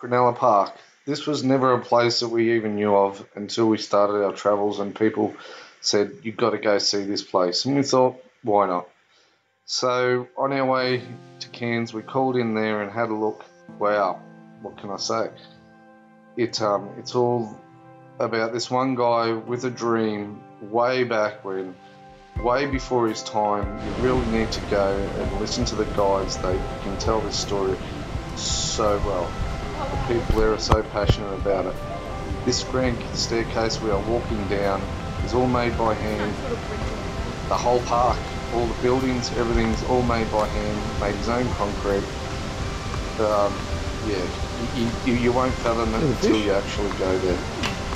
Paronella Park. This was never a place that we even knew of until we started our travels, and people said, You've got to go see this place. And we thought, Why not? So, on our way to Cairns, we called in there and had a look. Wow, what can I say? It, um, it's all about this one guy with a dream way back when, way before his time. You really need to go and listen to the guides. They can tell this story so well. The people there are so passionate about it. This grand staircase we are walking down is all made by hand. The whole park, all the buildings, everything's all made by hand, made his own concrete. Um, yeah, you, you, you won't fathom it until you actually go there.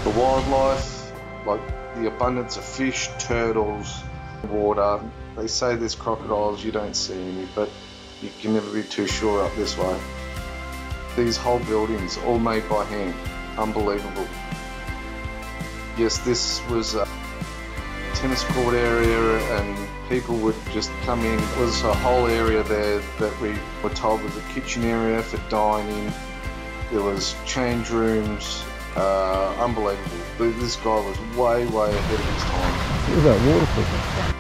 The wildlife, like the abundance of fish, turtles, water. They say there's crocodiles, you don't see any, but you can never be too sure up this way. These whole buildings, all made by hand, unbelievable. Yes, this was a tennis court area and people would just come in. There was a whole area there that we were told was a kitchen area for dining. There was change rooms, uh, unbelievable. This guy was way, way ahead of his time. Look at that waterfall.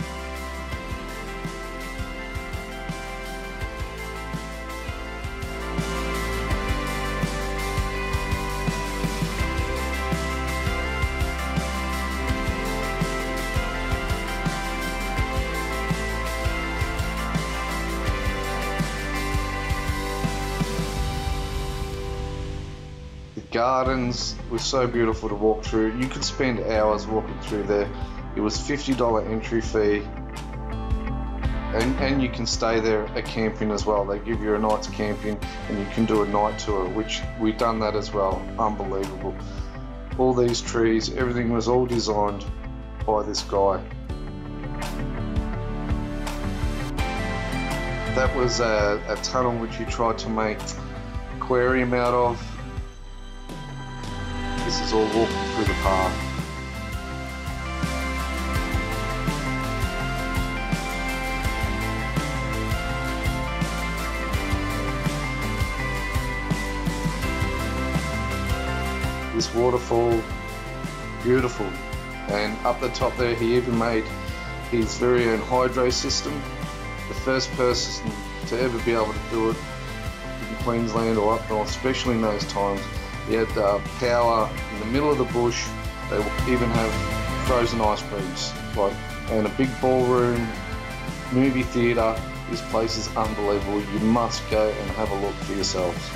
Gardens were so beautiful to walk through. You could spend hours walking through there. It was $50 entry fee. And, and you can stay there at camping as well. They give you a night's camping and you can do a night tour, which we've done that as well. Unbelievable. All these trees, everything was all designed by this guy. That was a, a tunnel which he tried to make aquarium out of this is all walking through the park. This waterfall, beautiful. And up the top there, he even made his very own hydro system. The first person to ever be able to do it in Queensland or up north, especially in those times. He had uh, power in the middle of the bush. They even have frozen ice creams, like and a big ballroom, movie theatre. This place is unbelievable. You must go and have a look for yourselves.